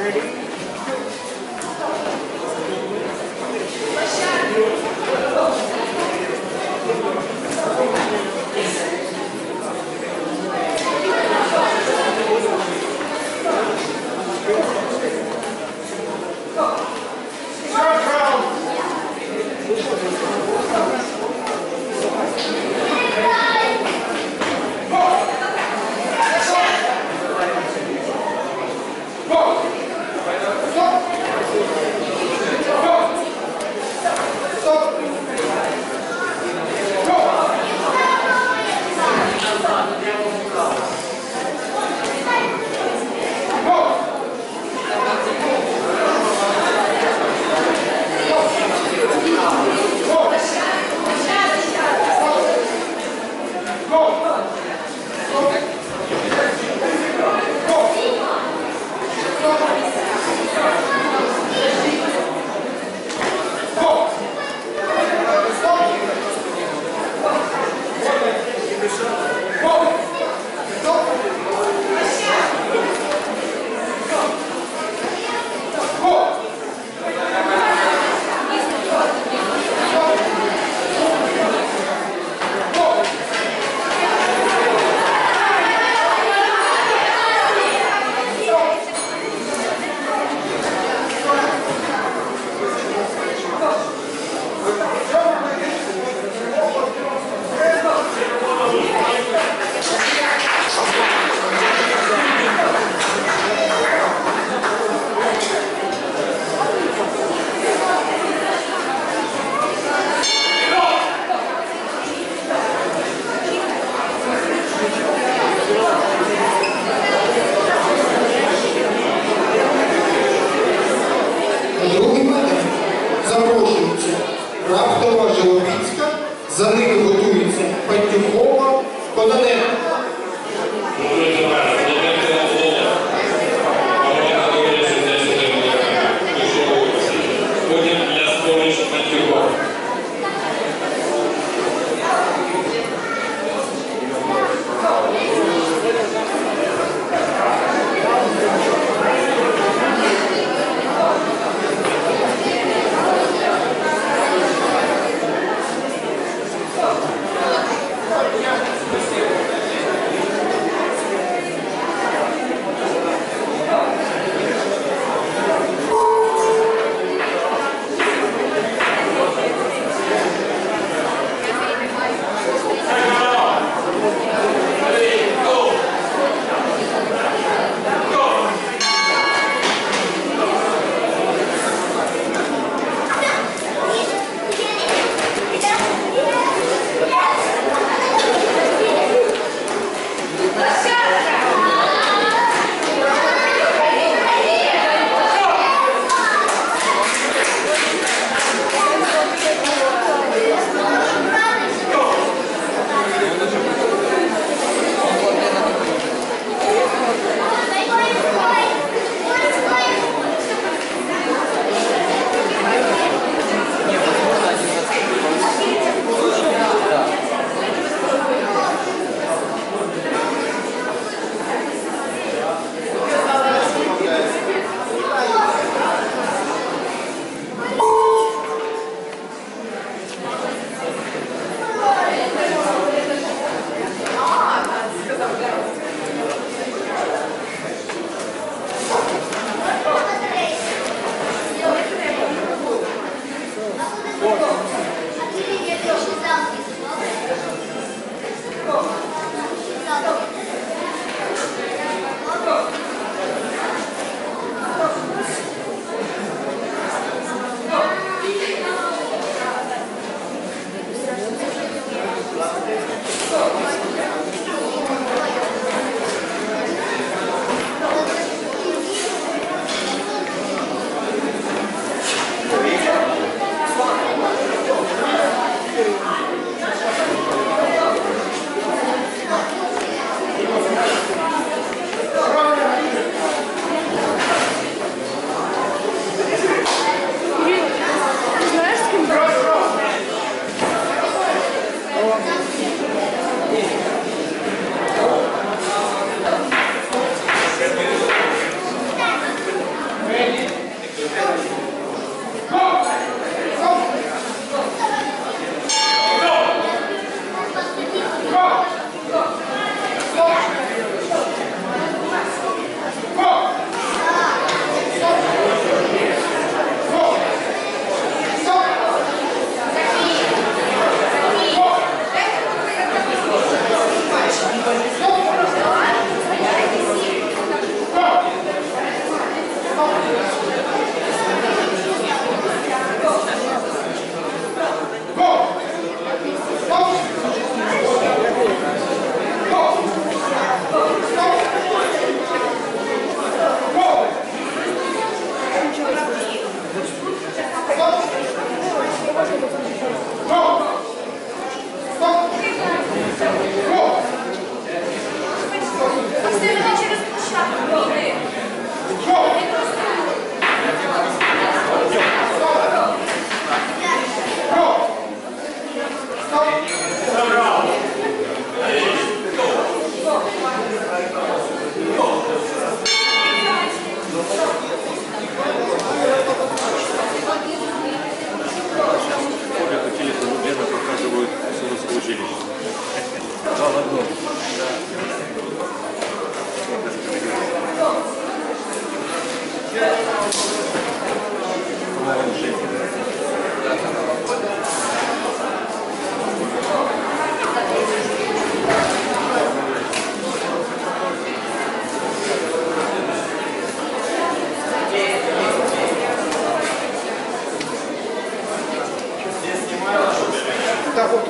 Ready? está foto